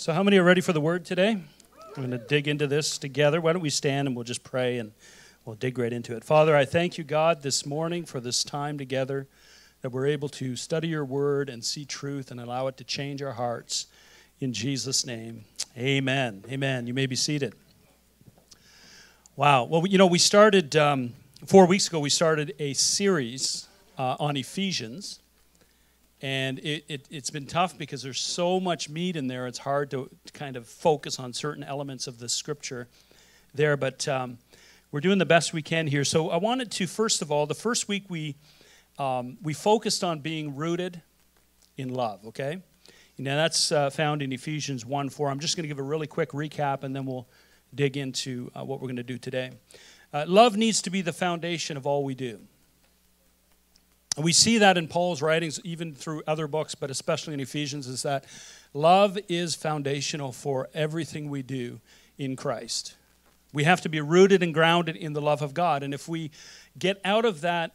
So, how many are ready for the word today? We're going to dig into this together. Why don't we stand and we'll just pray and we'll dig right into it. Father, I thank you, God, this morning for this time together that we're able to study your word and see truth and allow it to change our hearts. In Jesus' name, amen. Amen. You may be seated. Wow. Well, you know, we started, um, four weeks ago, we started a series uh, on Ephesians and it, it, has been tough because there's so much meat in there it's hard to, to, kind of focus on certain elements of the scripture there but um, we're doing the best we can here. So i wanted to first of all the first week we um, we focused on being rooted in love okay? Now that's uh, found in ephesians 1 4 i'm just going to give a really quick recap and then we'll dig into uh, what we're going to do today. Uh, love needs to be the foundation of all we do and we see that in Paul's writings, even through other books, but especially in Ephesians, is that love is foundational for everything we do in Christ. We have to be rooted and grounded in the love of God. And if we get out of that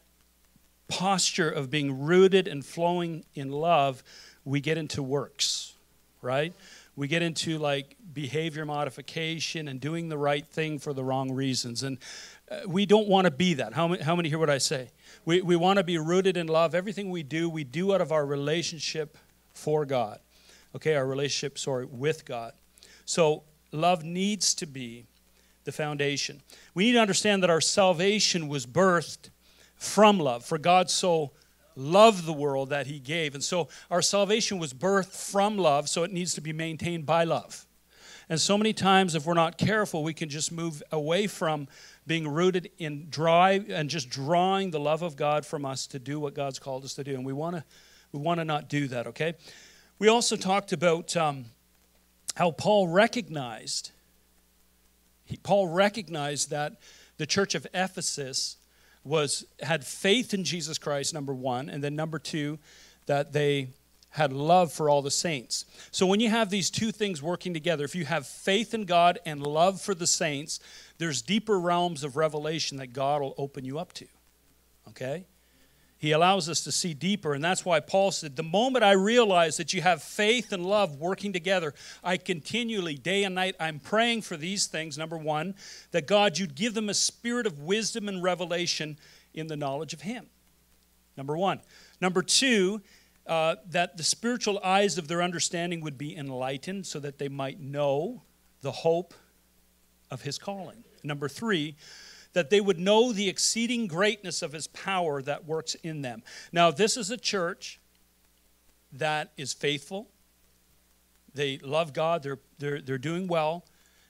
posture of being rooted and flowing in love, we get into works, right? We get into like behavior modification and doing the right thing for the wrong reasons. And we don't want to be that. How many, how many hear what I say? We, we want to be rooted in love. Everything we do, we do out of our relationship for God. Okay, our relationship, sorry, with God. So love needs to be the foundation. We need to understand that our salvation was birthed from love. For God so loved the world that he gave. And so our salvation was birthed from love, so it needs to be maintained by love. And so many times, if we're not careful, we can just move away from being rooted in drive and just drawing the love of God from us to do what God's called us to do. And we want to we want to not do that. Okay. We also talked about um, how Paul recognized he, Paul recognized that the church of Ephesus was had faith in Jesus Christ. Number one, and then number two, that they had love for all the saints. So when you have these two things working together, if you have faith in God and love for the saints, there's deeper realms of revelation that God will open you up to. Okay? He allows us to see deeper, and that's why Paul said, The moment I realize that you have faith and love working together, I continually, day and night, I'm praying for these things. Number one, that God, you'd give them a spirit of wisdom and revelation in the knowledge of Him. Number one. Number two, uh, that the spiritual eyes of their understanding would be enlightened so that they might know the hope of his calling. Number three, that they would know the exceeding greatness of his power that works in them. Now, this is a church that is faithful. They love God, they're, they're, they're doing well.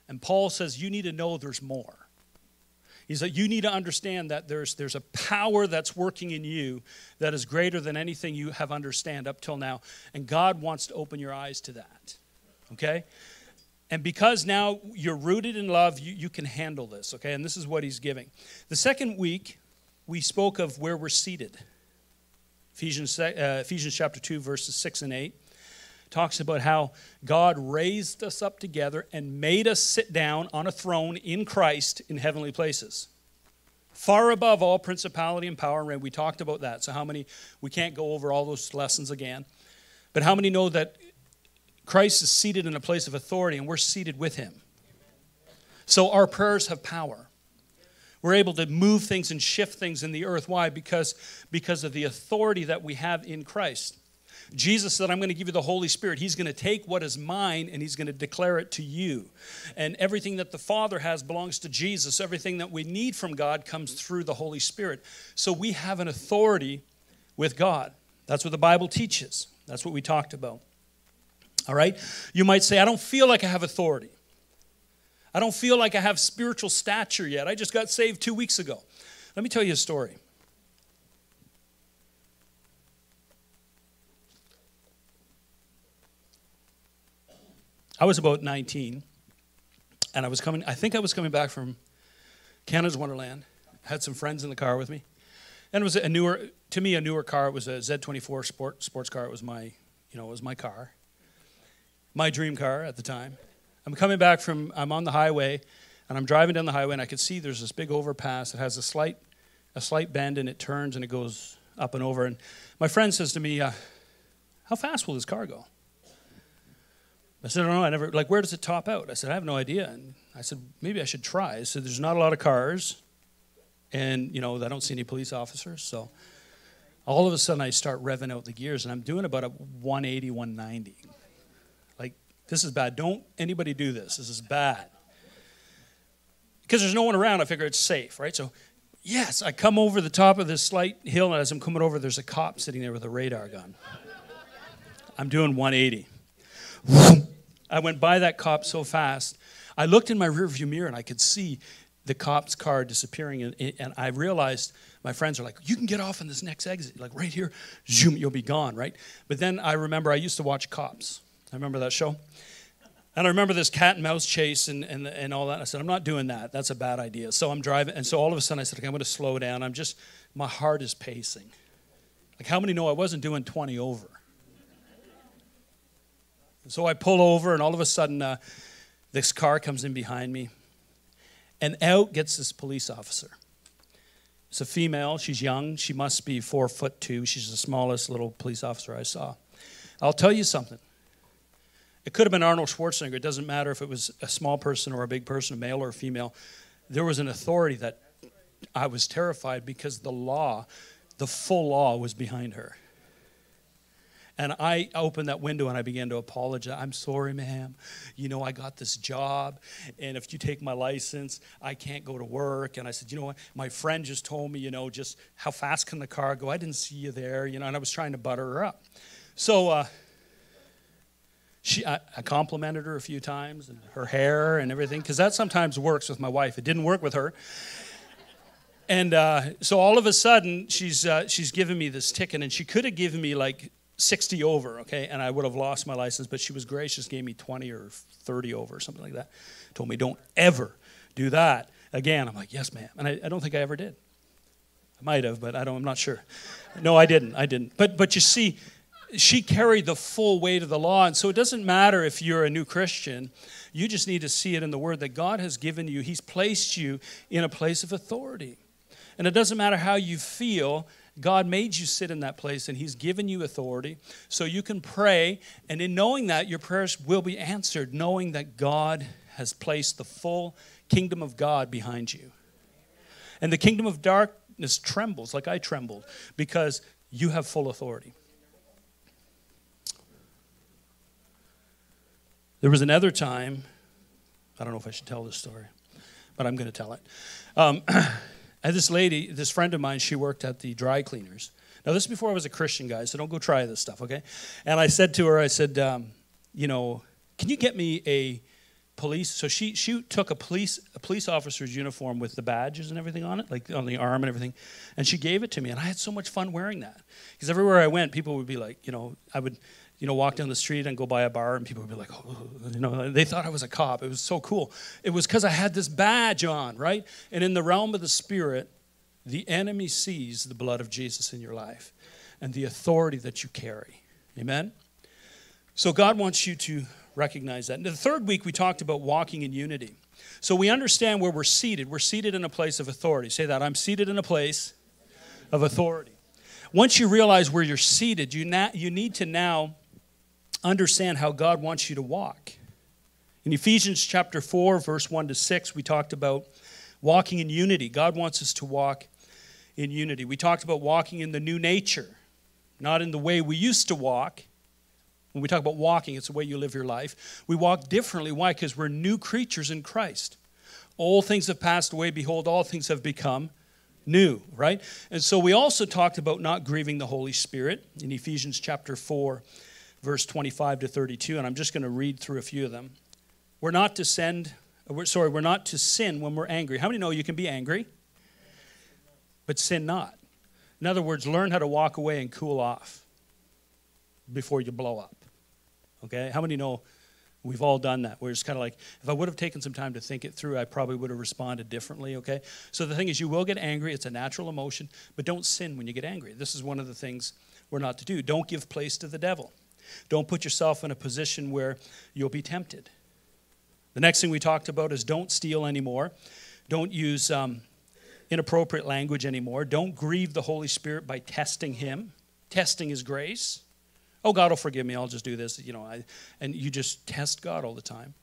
And Paul says, You need to know there's more. He said, You need to understand that there's, there's a power that's working in you that is greater than anything you have understand up till now. And God wants to open your eyes to that. Okay? And because now you're rooted in love, you, you can handle this, okay? And this is what he's giving. The second week, we spoke of where we're seated. Ephesians, uh, Ephesians chapter 2, verses 6 and 8 talks about how God raised us up together and made us sit down on a throne in Christ in heavenly places. Far above all principality and power and. We talked about that. So, how many, we can't go over all those lessons again. But how many know that Christ is seated in a place of authority and we're seated with him. So our prayers have power. We're able to move things and shift things in the earth. Why? Because, because of the authority that we have in Christ. Jesus said, I'm going to give you the Holy Spirit. He's going to take what is mine and he's going to declare it to you. And everything that the Father has belongs to Jesus. Everything that we need from God comes through the Holy Spirit. So we have an authority with God. That's what the Bible teaches. That's what we talked about. All right? You might say, I don't feel like I have authority. I don't feel like I have spiritual stature yet. I just got saved two weeks ago. Let me tell you a story. I was about 19, and I was coming, I think I was coming back from Canada's Wonderland. Had some friends in the car with me. And it was a newer, to me, a newer car. It was a Z24 sport, sports car. It was my, you know, it was my car my dream car at the time. I'm coming back from, I'm on the highway, and I'm driving down the highway, and I could see there's this big overpass that has a slight, a slight bend, and it turns and it goes up and over. And my friend says to me, uh, How fast will this car go? I said, I don't know. I never, like, where does it top out? I said, I have no idea. And I said, maybe I should try. Said, there's not a lot of cars. And, you know, I don't see any police officers. So all of a sudden I start revving out the gears and I'm doing about a 180, 190. Like, this is bad. Don't anybody do this. This is bad. Because there's no one around, I figure it's safe, right? So, yes, I come over the top of this slight hill, and as I'm coming over, there's a cop sitting there with a radar gun. I'm doing 180. I went by that cop so fast. I looked in my rearview mirror and I could see the cop's car disappearing, and, and I realized my friends are like, "You can get off on this next exit, like right here, zoom, you'll be gone, right?" But then I remember I used to watch Cops. I remember that show. And I remember this cat and mouse chase and, and, and all that. I said, I'm not doing that. That's a bad idea. So I'm driving. And so all of a sudden I said, okay, I'm going to slow down. I'm just, my heart is pacing. Like, how many know I wasn't doing 20 over? So I pull over, and all of a sudden uh, this car comes in behind me. And out gets this police officer. It's a female. She's young. She must be four foot two. She's the smallest little police officer I saw. I'll tell you something. It could have been Arnold Schwarzenegger. It doesn't matter if it was a small person or a big person, a male or a female. There was an authority that I was terrified because the law, the full law, was behind her. And I opened that window and I began to apologize. I'm sorry, ma'am. You know, I got this job, and if you take my license, I can't go to work. And I said, you know what? My friend just told me, you know, just how fast can the car go? I didn't see you there, you know, and I was trying to butter her up. So, uh, she, I, I, complimented her a few times and her hair and everything because that sometimes works with my wife. It didn't work with her. And uh, so all of a sudden, she's, uh, she's giving me this ticket, and she could have given me like 60 over, okay, and I would have lost my license, but she was gracious, gave me 20 or 30 over, something like that. Told me, don't ever do that again. I'm like, yes, ma'am. And I, I don't think I ever did. I might have, but I don't, I'm not sure. No, I didn't. I didn't. But, but you see, she carried the full weight of the law. And so it doesn't matter if you're a new Christian, you just need to see it in the Word that God has given you. He's placed you in a place of authority. And it doesn't matter how you feel, God made you sit in that place and He's given you authority. So you can pray, and in knowing that, your prayers will be answered, knowing that God has placed the full kingdom of God behind you. And the kingdom of darkness trembles, like I trembled, because you have full authority. There was another time, I don't know if I should tell this story, but I'm going to tell it. Um, and this lady, this friend of mine, she worked at the dry cleaners. Now, this is before I was a Christian, guy, so don't go try this stuff, okay? And I said to her, I said, um, you know, can you get me a police? So she she took a police a police officer's uniform with the badges and everything on it, like on the arm and everything, and she gave it to me, and I had so much fun wearing that because everywhere I went, people would be like, you know, I would you know, walk down the street and go by a bar, and people would be like, oh, you know, they thought I was a cop. It was so cool. It was because I had this badge on, right? And in the realm of the spirit, the enemy sees the blood of Jesus in your life and the authority that you carry. Amen? So God wants you to recognize that. And the third week, we talked about walking in unity. So we understand where we're seated. We're seated in a place of authority. Say that I'm seated in a place of authority. Once you realize where you're seated, you, na- you need to now understand how God wants you to walk. In Ephesians chapter 4, verse 1 to 6, we talked about walking in unity. God wants us to walk in unity. We talked about walking in the new nature, not in the way we used to walk. When we talk about walking, it's the way you live your life. We walk differently. Why? Because we're new creatures in Christ. All things have passed away. Behold, all things have become new, right? And so we also talked about not grieving the Holy Spirit in Ephesians chapter 4 verse 25 to 32, and I'm just going to read through a few of them. We're not to send, uh, we're, sorry, we're not to sin when we're angry. How many know you can be angry, but sin not? In other words, learn how to walk away and cool off before you blow up. Okay? How many know we've all done that? We're just kind of like, if I would have taken some time to think it through, I probably would have responded differently. Okay? So the thing is, you will get angry. It's a natural emotion, but don't sin when you get angry. This is one of the things we're not to do. Don't give place to the devil. Don't put yourself in a position where you'll be tempted. The next thing we talked about is don't steal anymore. Don't use um, inappropriate language anymore. Don't grieve the Holy Spirit by testing Him, testing His grace. Oh, God will forgive me. I'll just do this. You know, I, and you just test God all the time.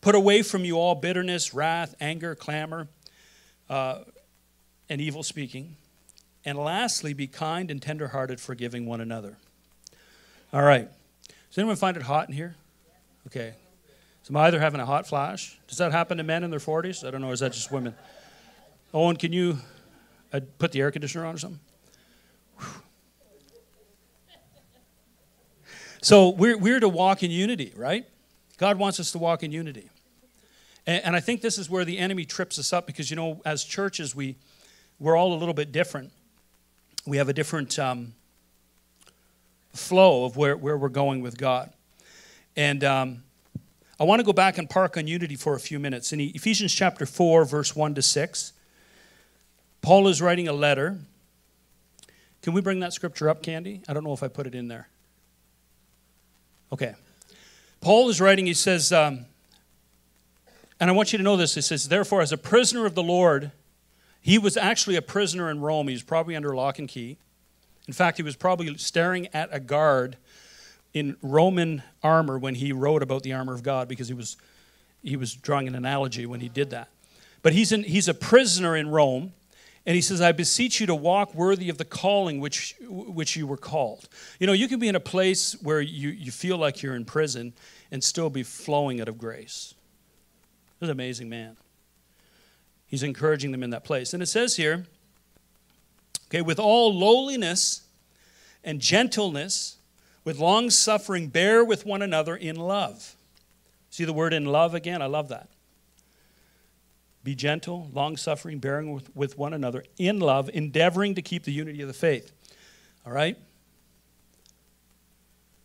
Put away from you all bitterness, wrath, anger, clamor, uh, and evil speaking. And lastly, be kind and tenderhearted, forgiving one another. All right. Does anyone find it hot in here? Okay. So am I either having a hot flash? Does that happen to men in their 40s? I don't know. Is that just women? Owen, can you uh, put the air conditioner on or something? So we're, we're to walk in unity, right? God wants us to walk in unity. And, and I think this is where the enemy trips us up because, you know, as churches, we, we're all a little bit different. We have a different um, flow of where, where we're going with God. And um, I want to go back and park on unity for a few minutes. In Ephesians chapter 4, verse 1 to 6, Paul is writing a letter. Can we bring that scripture up, Candy? I don't know if I put it in there. Okay. Paul is writing, he says, um, and I want you to know this. He says, Therefore, as a prisoner of the Lord, he was actually a prisoner in Rome. He was probably under lock and key. In fact, he was probably staring at a guard in Roman armor when he wrote about the armor of God because he was, he was drawing an analogy when he did that. But he's, in, he's a prisoner in Rome. And he says, I beseech you to walk worthy of the calling which, which you were called. You know, you can be in a place where you, you feel like you're in prison and still be flowing out of grace. This is an amazing man. He's encouraging them in that place. And it says here, okay, with all lowliness and gentleness, with long suffering, bear with one another in love. See the word in love again? I love that. Be gentle, long suffering, bearing with, with one another in love, endeavoring to keep the unity of the faith. All right?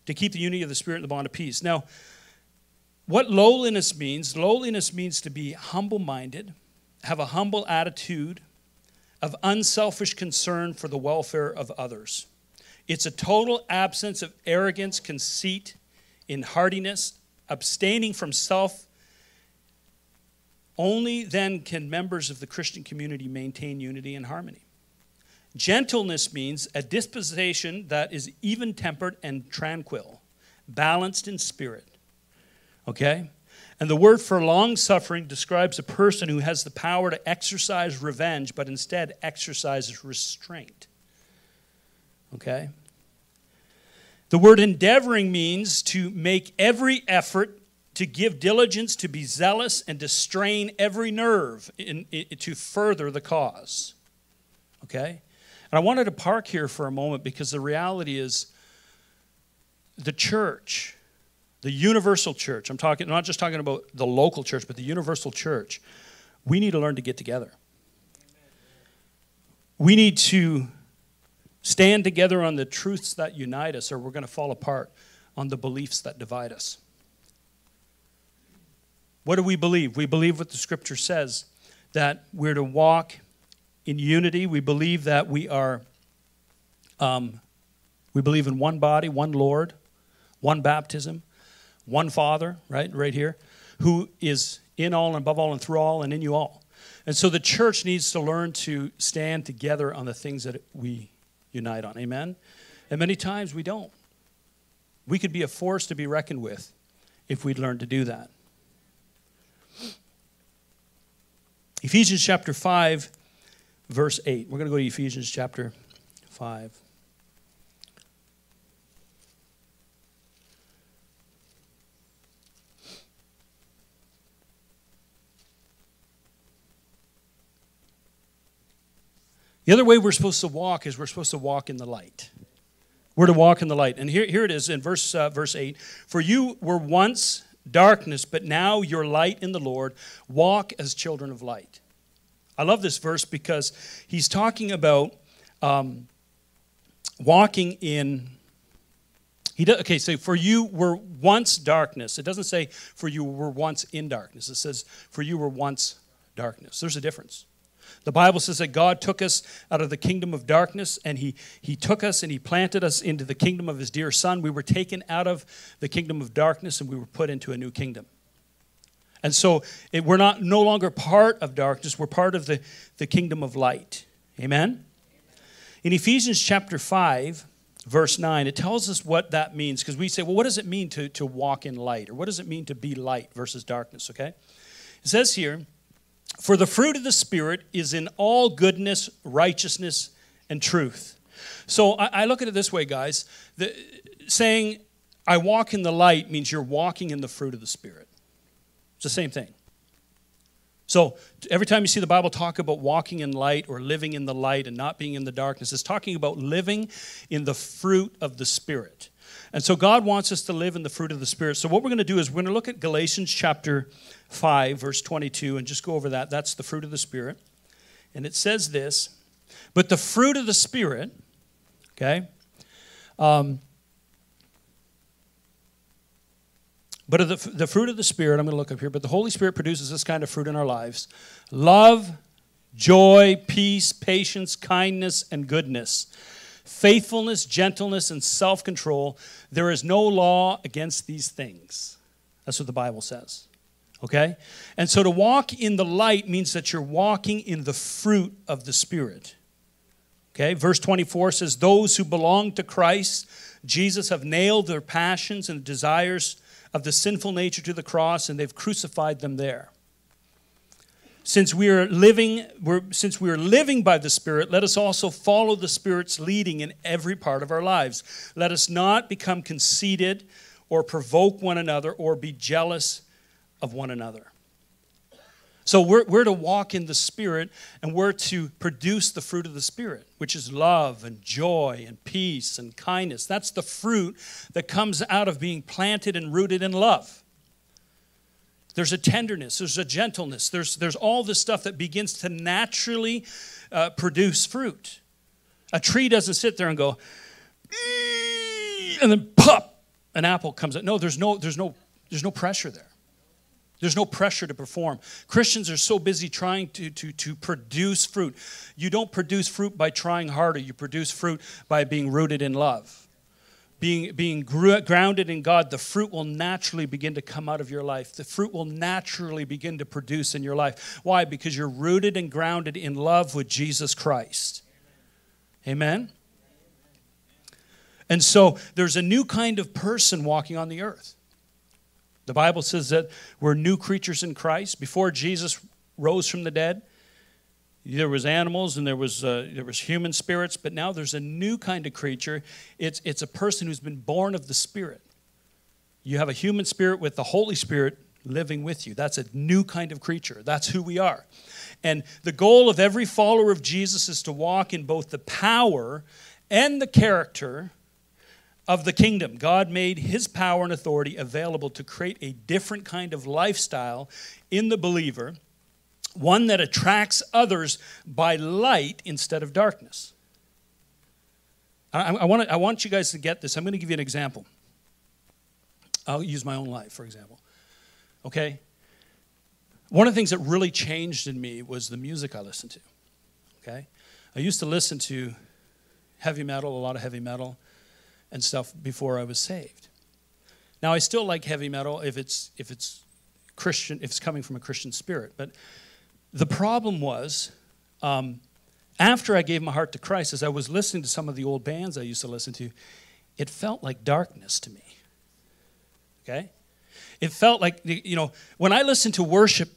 To keep the unity of the Spirit and the bond of peace. Now, what lowliness means lowliness means to be humble minded, have a humble attitude of unselfish concern for the welfare of others. It's a total absence of arrogance, conceit, in hardiness, abstaining from self only then can members of the Christian community maintain unity and harmony. Gentleness means a disposition that is even tempered and tranquil, balanced in spirit. Okay? And the word for long suffering describes a person who has the power to exercise revenge, but instead exercises restraint. Okay? The word endeavoring means to make every effort to give diligence, to be zealous, and to strain every nerve in, in, to further the cause. Okay? And I wanted to park here for a moment because the reality is the church, the universal church, I'm talking I'm not just talking about the local church, but the universal church, we need to learn to get together. We need to stand together on the truths that unite us, or we're going to fall apart on the beliefs that divide us. What do we believe? We believe what the scripture says that we're to walk in unity. We believe that we are, um, we believe in one body, one Lord, one baptism, one Father, right, right here, who is in all and above all and through all and in you all. And so the church needs to learn to stand together on the things that we unite on. Amen? And many times we don't. We could be a force to be reckoned with if we'd learn to do that. Ephesians chapter 5, verse 8. We're going to go to Ephesians chapter 5. The other way we're supposed to walk is we're supposed to walk in the light. We're to walk in the light. And here, here it is in verse, uh, verse 8 For you were once darkness, but now you're light in the Lord. Walk as children of light. I love this verse because he's talking about um, walking in. He does, okay, so for you were once darkness. It doesn't say for you were once in darkness. It says for you were once darkness. There's a difference. The Bible says that God took us out of the kingdom of darkness and he, he took us and He planted us into the kingdom of His dear Son. We were taken out of the kingdom of darkness and we were put into a new kingdom. And so it, we're not no longer part of darkness, we're part of the, the kingdom of light. Amen? In Ephesians chapter 5, verse 9, it tells us what that means because we say, well, what does it mean to, to walk in light? Or what does it mean to be light versus darkness, okay? It says here, for the fruit of the Spirit is in all goodness, righteousness, and truth. So I, I look at it this way, guys. The, saying, I walk in the light means you're walking in the fruit of the Spirit. It's the same thing. So every time you see the Bible talk about walking in light or living in the light and not being in the darkness, it's talking about living in the fruit of the Spirit. And so God wants us to live in the fruit of the Spirit. So what we're going to do is we're going to look at Galatians chapter 5, verse 22, and just go over that. That's the fruit of the Spirit. And it says this But the fruit of the Spirit, okay, um, But the, the fruit of the Spirit, I'm going to look up here, but the Holy Spirit produces this kind of fruit in our lives love, joy, peace, patience, kindness, and goodness, faithfulness, gentleness, and self control. There is no law against these things. That's what the Bible says. Okay? And so to walk in the light means that you're walking in the fruit of the Spirit. Okay? Verse 24 says, Those who belong to Christ, Jesus, have nailed their passions and desires of the sinful nature to the cross, and they've crucified them there. Since we are living, since we are living by the Spirit, let us also follow the Spirit's leading in every part of our lives. Let us not become conceited or provoke one another or be jealous of one another. So we're, we're to walk in the Spirit and we're to produce the fruit of the Spirit, which is love and joy and peace and kindness. That's the fruit that comes out of being planted and rooted in love. There's a tenderness, there's a gentleness, there's, there's all this stuff that begins to naturally uh, produce fruit. A tree doesn't sit there and go, and then pop, an apple comes out. No, there's no, there's no, there's no pressure there. There's no pressure to perform. Christians are so busy trying to, to, to produce fruit. You don't produce fruit by trying harder, you produce fruit by being rooted in love. Being, being grounded in God, the fruit will naturally begin to come out of your life. The fruit will naturally begin to produce in your life. Why? Because you're rooted and grounded in love with Jesus Christ. Amen? And so there's a new kind of person walking on the earth. The Bible says that we're new creatures in Christ. Before Jesus rose from the dead, there was animals and there was uh, there was human spirits, but now there's a new kind of creature. It's it's a person who's been born of the Spirit. You have a human spirit with the Holy Spirit living with you. That's a new kind of creature. That's who we are. And the goal of every follower of Jesus is to walk in both the power and the character of the kingdom. God made his power and authority available to create a different kind of lifestyle in the believer, one that attracts others by light instead of darkness. I, I, want, I want you guys to get this. I'm going to give you an example. I'll use my own life, for example. Okay? One of the things that really changed in me was the music I listened to. Okay? I used to listen to heavy metal, a lot of heavy metal and stuff before I was saved. Now I still like heavy metal if it's if it's Christian if it's coming from a Christian spirit. But the problem was um, after I gave my heart to Christ, as I was listening to some of the old bands I used to listen to, it felt like darkness to me. Okay, it felt like you know when I listen to worship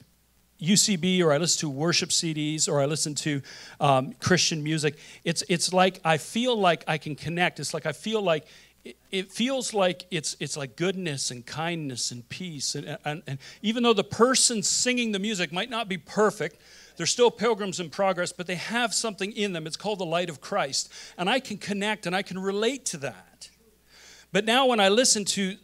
UCB or I listen to worship CDs or I listen to um, Christian music, it's, it's like I feel like I can connect. It's like I feel like it, feels like it's, it's like goodness and kindness and peace. And, and, and even though the person singing the music might not be perfect, they're still pilgrims in progress, but they have something in them. It's called the light of Christ. And I can connect and I can relate to that. But now when I listen to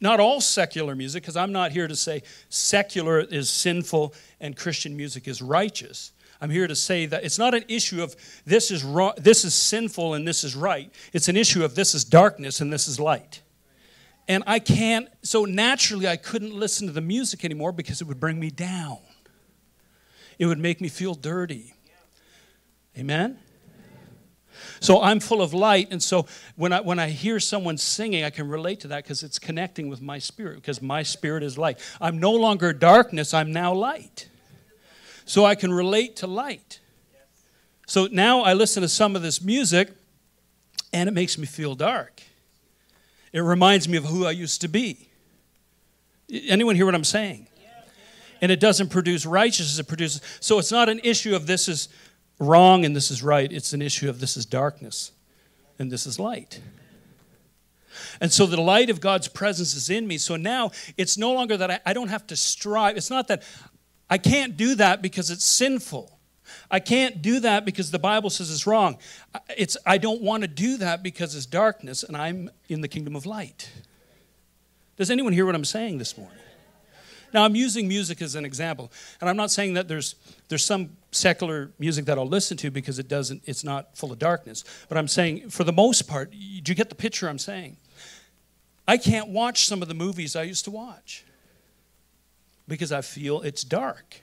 not all secular music, because I'm not here to say secular is sinful and Christian music is righteous. I'm here to say that it's not an issue of this is wrong, this is sinful and this is right. It's an issue of this is darkness and this is light. And I can't, so naturally I couldn't listen to the music anymore because it would bring me down. It would make me feel dirty. Amen? So I'm full of light. And so when I, when I hear someone singing, I can relate to that because it's connecting with my spirit, because my spirit is light. I'm no longer darkness, I'm now light. So I can relate to light. So now I listen to some of this music and it makes me feel dark. It reminds me of who I used to be. Anyone hear what I'm saying? And it doesn't produce righteousness, it produces. So it's not an issue of this is wrong and this is right. It's an issue of this is darkness and this is light. And so the light of God's presence is in me. So now it's no longer that I, I don't have to strive. It's not that I can't do that because it's sinful. I can't do that because the Bible says it's wrong. It's, I don't want to do that because it's darkness and I'm in the kingdom of light. Does anyone hear what I'm saying this morning? Now, I'm using music as an example, and I'm not saying that there's, there's some secular music that I'll listen to because it doesn't, it's not full of darkness. But I'm saying, for the most part, do you get the picture I'm saying? I can't watch some of the movies I used to watch because I feel it's dark.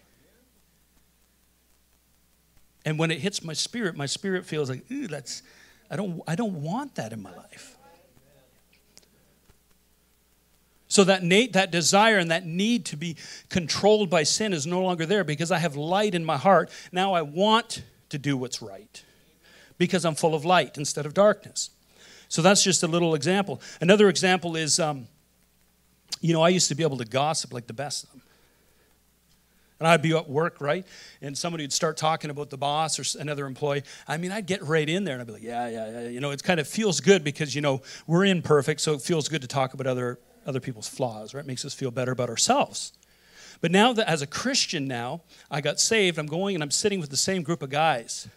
And when it hits my spirit, my spirit feels like, ooh, that's, I don't, I don't want that in my life. So that Nate, that desire and that need to be controlled by sin is no longer there because I have light in my heart. Now I want to do what's right because I'm full of light instead of darkness. So that's just a little example. Another example is, um, you know, I used to be able to gossip like the best of them. And I'd be at work, right? And somebody would start talking about the boss or another employee. I mean, I'd get right in there and I'd be like, yeah, yeah, yeah. You know, it kind of feels good because, you know, we're imperfect, so it feels good to talk about other, other people's flaws, right? Makes us feel better about ourselves. But now that as a Christian now, I got saved, I'm going and I'm sitting with the same group of guys.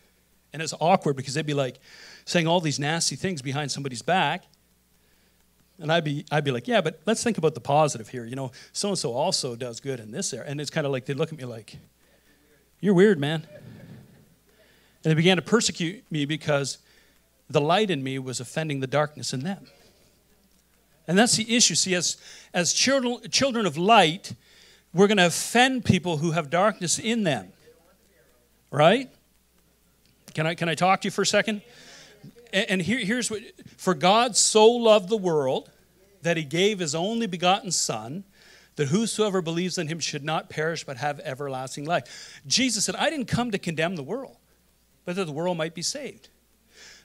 And it's awkward because they'd be like saying all these nasty things behind somebody's back. And I'd be, I'd be like, yeah, but let's think about the positive here. You know, so and so also does good in this area. And it's kind of like they look at me like, you're weird, man. And they began to persecute me because the light in me was offending the darkness in them. And that's the issue. See, as, as children, children of light, we're going to offend people who have darkness in them. Right? Can I, can I talk to you for a second? and here, here's what for God so loved the world that he gave his only begotten Son, that whosoever believes in him should not perish but have everlasting life. Jesus said, I didn't come to condemn the world, but that the world might be saved.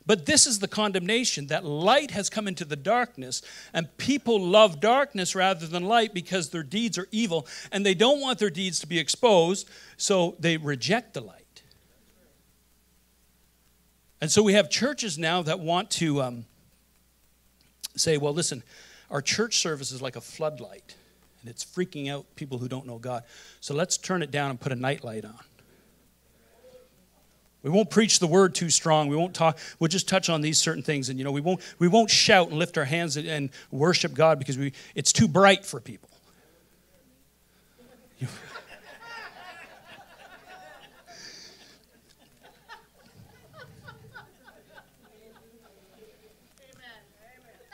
But this is the condemnation that light has come into the darkness, and people love darkness rather than light because their deeds are evil, and they don't want their deeds to be exposed, so they reject the light. And so we have churches now that want to um, say, well, listen, our church service is like a floodlight, and it's freaking out people who don't know God. So let's turn it down and put a nightlight on. We won't preach the word too strong. We won't talk. We'll just touch on these certain things, and you know, we won't we won't shout and lift our hands and worship God because we it's too bright for people. You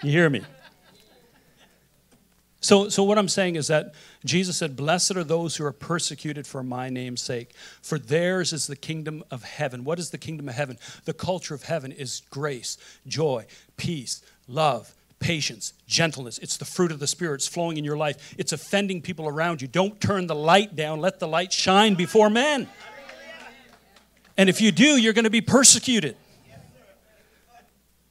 hear me? So, so what I'm saying is that Jesus said, Blessed are those who are persecuted for my name's sake, for theirs is the kingdom of heaven. What is the kingdom of heaven? The culture of heaven is grace, joy, peace, love, patience, gentleness. It's the fruit of the Spirit. It's flowing in your life. It's offending people around you. Don't turn the light down. Let the light shine before men. And if you do, you're going to be persecuted.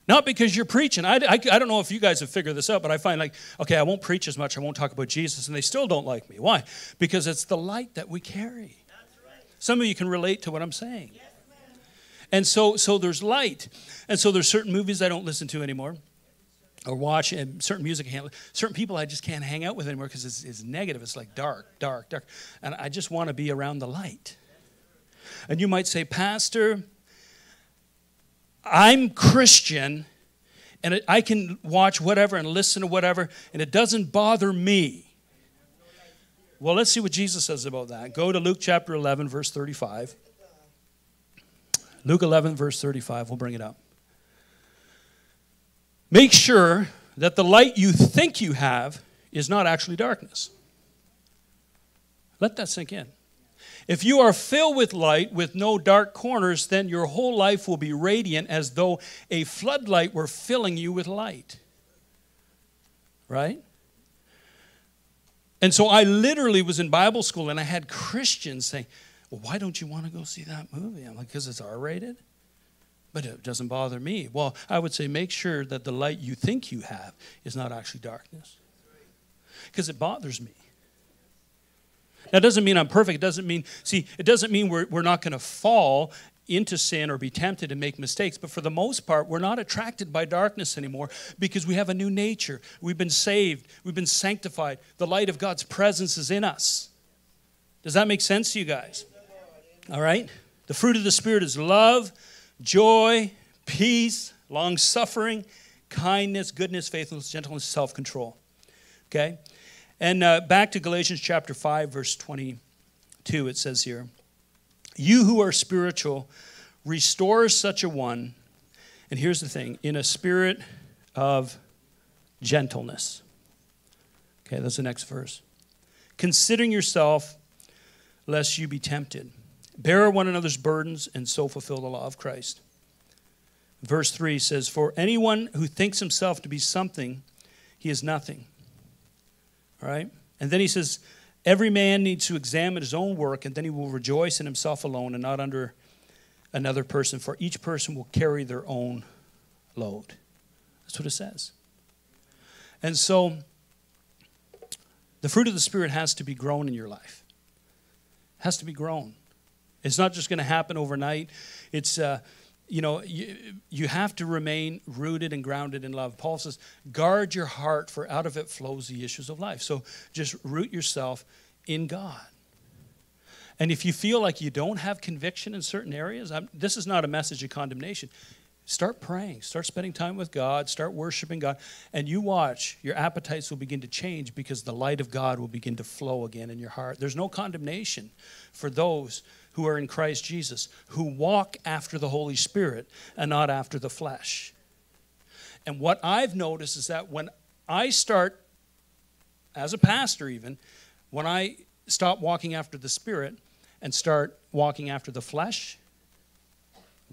Not because you're preaching. I, I, I, don't know if you guys have figured this out, but I find like, okay, I won't preach as much. I won't talk about Jesus. And they still don't like me. Why? Because it's the light that we carry. Some of you can relate to what I'm saying. and so, so there's light. And so there's certain movies I don't listen to anymore or watch and certain music I can't certain people I just can't hang out with anymore because it's, it's negative. It's like dark, dark, dark. And I just want to be around the light. And you might say, Pastor, I'm Christian and I can watch whatever and listen to whatever, and it doesn't bother me. Well, let's see what Jesus says about that. Go to Luke chapter 11, verse 35. Luke 11, verse 35. We'll bring it up. Make sure that the light you think you have is not actually darkness. Let that sink in. If you are filled with light with no dark corners, then your whole life will be radiant as though a floodlight were filling you with light. Right? And so I literally was in Bible school and I had Christians saying, Well, why don't you want to go see that movie? I'm like, Because it's R rated. but it doesn't bother me. Well, I would say make sure that the light you think you have is not actually darkness. Because it bothers me. That doesn't mean I'm perfect. It doesn't mean, see, it doesn't mean we're, we're not going to fall into sin or be tempted and make mistakes. But for the most part, we're not attracted by darkness anymore because we have a new nature. We've been saved, we've been sanctified. The light of God's presence is in us. Does that make sense to you guys? All right? The fruit of the Spirit is love, joy, peace, long suffering, kindness, goodness, faithfulness, gentleness, self control. Okay? And uh, back to Galatians chapter 5, verse 22, it says here You who are spiritual, restore such a one, and here's the thing, in a spirit of gentleness. Okay, that's the next verse. Considering yourself, lest you be tempted. Bear one another's burdens and so fulfill the law of Christ. Verse 3 says, For anyone who thinks himself to be something, he is nothing. All right? And then he says, Every man needs to examine his own work, and then he will rejoice in himself alone and not under another person, for each person will carry their own load. That's what it says. And so, the fruit of the Spirit has to be grown in your life. It has to be grown. It's not just going to happen overnight. It's, uh, you know, you, you have to remain rooted and grounded in love. Paul says, guard your heart, for out of it flows the issues of life. So just root yourself in God. And if you feel like you don't have conviction in certain areas, I'm, this is not a message of condemnation. Start praying, start spending time with God, start worshiping God, and you watch, your appetites will begin to change because the light of God will begin to flow again in your heart. There's no condemnation for those who are in Christ Jesus, who walk after the Holy Spirit and not after the flesh. And what I've noticed is that when I start, as a pastor even, when I stop walking after the Spirit and start walking after the flesh,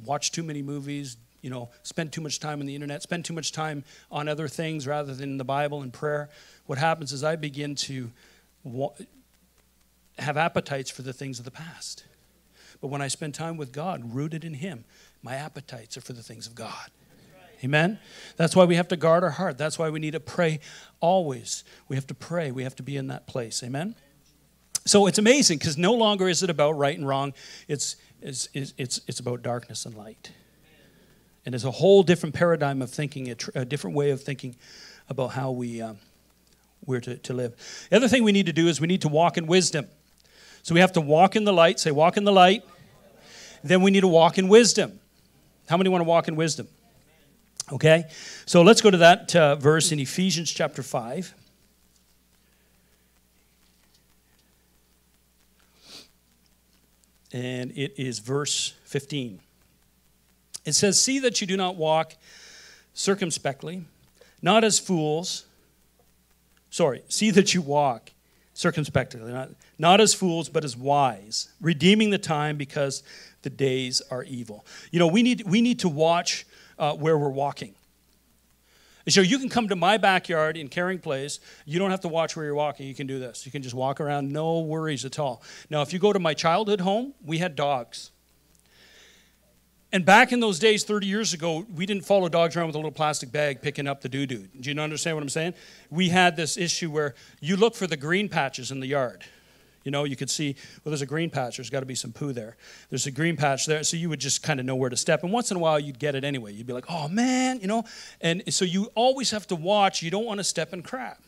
watch too many movies, you know, spend too much time on the internet, spend too much time on other things rather than the Bible and prayer, what happens is I begin to have appetites for the things of the past. But when I spend time with God, rooted in Him, my appetites are for the things of God. Amen? That's why we have to guard our heart. That's why we need to pray always. We have to pray. We have to be in that place. Amen? So it's amazing because no longer is it about right and wrong, it's, it's, it's, it's about darkness and light. And it's a whole different paradigm of thinking, a, tr- a different way of thinking about how we, um, we're to, to live. The other thing we need to do is we need to walk in wisdom. So we have to walk in the light. Say, walk in the light. Then we need to walk in wisdom. How many want to walk in wisdom? Okay? So let's go to that uh, verse in Ephesians chapter 5. And it is verse 15. It says, See that you do not walk circumspectly, not as fools. Sorry, see that you walk circumspectly, not, not as fools, but as wise, redeeming the time because the days are evil. You know, we need, we need to watch uh, where we're walking. so you can come to my backyard in Carrying Place. You don't have to watch where you're walking. You can do this. You can just walk around, no worries at all. Now, if you go to my childhood home, we had dogs. And back in those days, 30 years ago, we didn't follow dogs around with a little plastic bag picking up the doo doo. Do you understand what I'm saying? We had this issue where you look for the green patches in the yard. You know, you could see, well, there's a green patch, there's got to be some poo there. There's a green patch there, so you would just kind of know where to step. And once in a while, you'd get it anyway. You'd be like, oh man, you know? And so you always have to watch. You don't want to step in crap.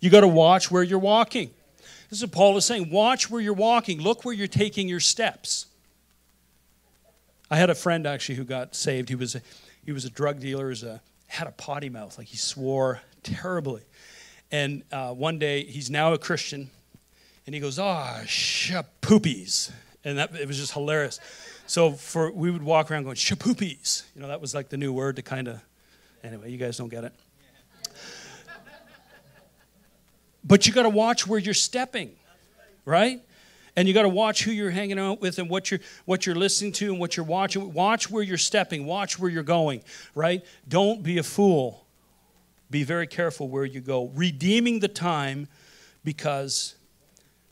You got to watch where you're walking. This is what Paul is saying. Watch where you're walking, look where you're taking your steps. I had a friend actually who got saved. He was a, he was a drug dealer. He a, had a potty mouth, like he swore terribly. And uh, one day, he's now a Christian, and he goes, "Ah, shapoopies," and that it was just hilarious. So for we would walk around going shapoopies. You know, that was like the new word to kind of. Anyway, you guys don't get it. But you got to watch where you're stepping, right? and you got to watch who you're hanging out with and what you're what you're listening to and what you're watching watch where you're stepping watch where you're going right don't be a fool be very careful where you go redeeming the time because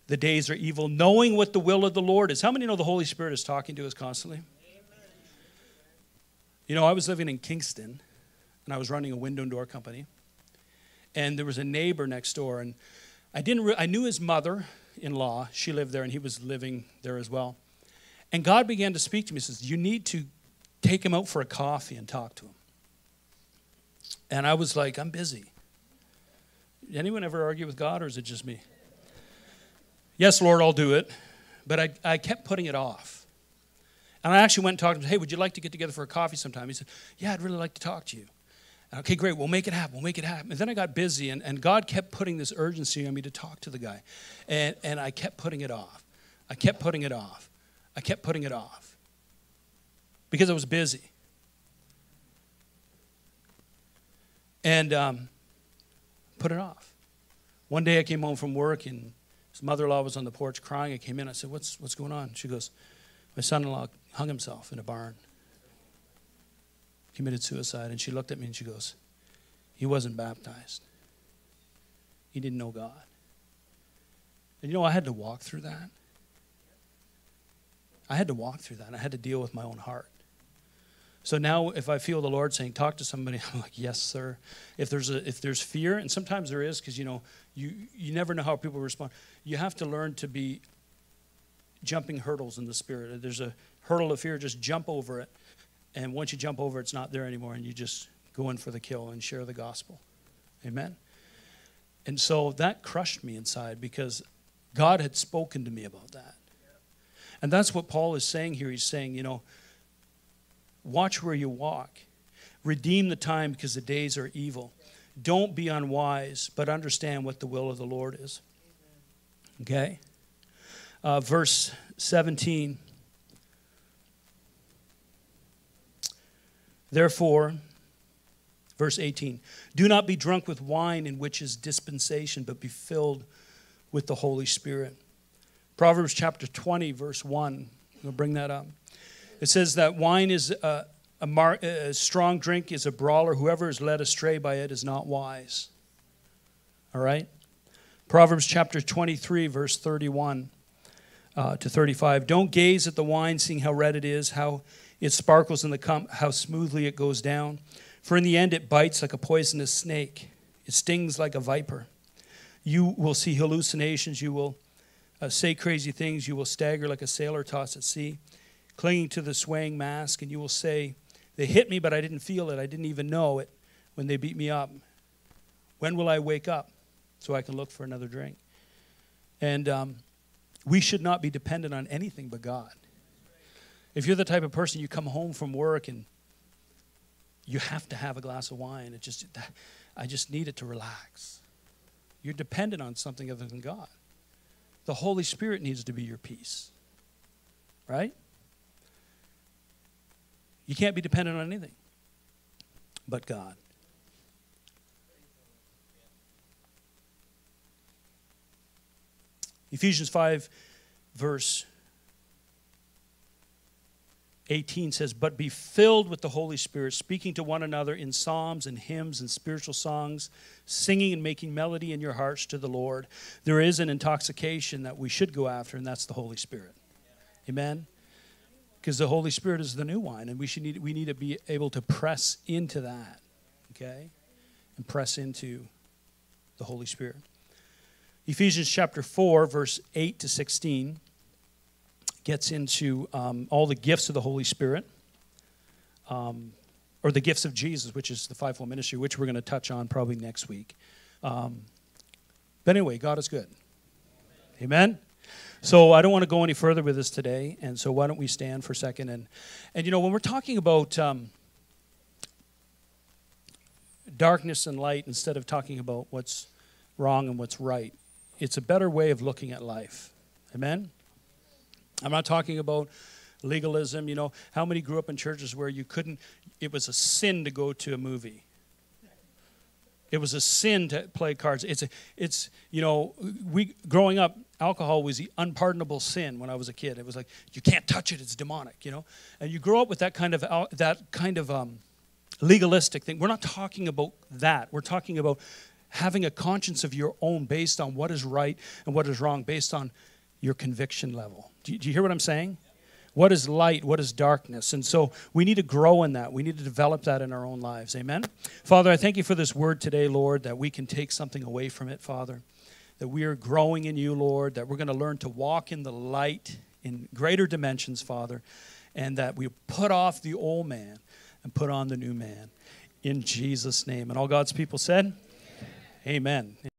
the days are evil knowing what the will of the lord is how many know the holy spirit is talking to us constantly You know, I was living in Kingston and I was running a window and door company. And there was a neighbor next door and I didn't re- I knew his mother-in-law. She lived there and he was living there as well. And God began to speak to me. He says, "You need to take him out for a coffee and talk to him." And I was like, "I'm busy." Anyone ever argue with God or is it just me? Yes, Lord, I'll do it. But I, I kept putting it off. And I actually went and talked to him. Hey, would you like to get together for a coffee sometime? He said, Yeah, I'd really like to talk to you. And, okay, great. We'll make it happen. We'll make it happen. And then I got busy, and, and God kept putting this urgency on me to talk to the guy. And, and I kept putting it off. I kept putting it off. I kept putting it off because I was busy. And um, put it off. One day I came home from work and his mother-in-law was on the porch crying. I came in. I said, "What's what's going on?" She goes, "My son-in-law hung himself in a barn. Committed suicide." And she looked at me and she goes, "He wasn't baptized. He didn't know God." And you know, I had to walk through that. I had to walk through that. I had to deal with my own heart. So now, if I feel the Lord saying, "Talk to somebody," I'm like, "Yes, sir." If there's a if there's fear, and sometimes there is, because you know you you never know how people respond. You have to learn to be jumping hurdles in the spirit. There's a hurdle of fear, just jump over it, and once you jump over, it's not there anymore, and you just go in for the kill and share the gospel. Amen. And so that crushed me inside because God had spoken to me about that. And that's what Paul is saying here. He's saying, you know Watch where you walk. Redeem the time because the days are evil. Don't be unwise, but understand what the will of the Lord is. Okay? Uh, verse 17. Therefore, verse 18 do not be drunk with wine in which is dispensation, but be filled with the Holy Spirit. Proverbs chapter 20, verse 1. We'll bring that up. It says that wine is a, a, mar, a strong drink is a brawler. Whoever is led astray by it is not wise. All right? Proverbs chapter 23, verse 31 uh, to 35. Don't gaze at the wine, seeing how red it is, how it sparkles in the cup, how smoothly it goes down. For in the end, it bites like a poisonous snake, it stings like a viper. You will see hallucinations, you will uh, say crazy things, you will stagger like a sailor tossed at sea clinging to the swaying mask, and you will say, They hit me, but I didn't feel it. I didn't even know it when they beat me up. When will I wake up so I can look for another drink? And um, we should not be dependent on anything but God. If you're the type of person you come home from work and you have to have a glass of wine, it just I just need it to relax. You're dependent on something other than God. The Holy Spirit needs to be your peace. Right? You can't be dependent on anything but God. Ephesians 5, verse 18 says, But be filled with the Holy Spirit, speaking to one another in psalms and hymns and spiritual songs, singing and making melody in your hearts to the Lord. There is an intoxication that we should go after, and that's the Holy Spirit. Amen? Because the Holy Spirit is the new wine, and we should need we need to be able to press into that, okay, and press into the Holy Spirit. Ephesians chapter four, verse eight to sixteen, gets into um, all the gifts of the Holy Spirit, um, or the gifts of Jesus, which is the fivefold ministry, which we're going to touch on probably next week. Um, but anyway, God is good. Amen. So I don't want to go any further with this today, and so why don't we stand for a second? And, and you know, when we're talking about um, darkness and light, instead of talking about what's wrong and what's right, it's a better way of looking at life. Amen? I'm not talking about legalism. You know, how many grew up in churches where you couldn't, it was a sin to go to a movie? It was a sin to play cards. It's a, it's you know, we growing up, alcohol was the unpardonable sin when I was a kid. It was like you can't touch it; it's demonic, you know. And you grow up with that kind of that kind of um, legalistic thing. We're not talking about that. We're talking about having a conscience of your own based on what is right and what is wrong, based on your conviction level. Do you, do you hear what I'm saying? What is light? What is darkness? And so we need to grow in that. We need to develop that in our own lives. Amen. Father, I thank you for this word today, Lord, that we can take something away from it, Father. That we are growing in you, Lord, that we're going to learn to walk in the light in greater dimensions, Father, and that we put off the old man and put on the new man. In Jesus' name. And all God's people said, Amen. Amen.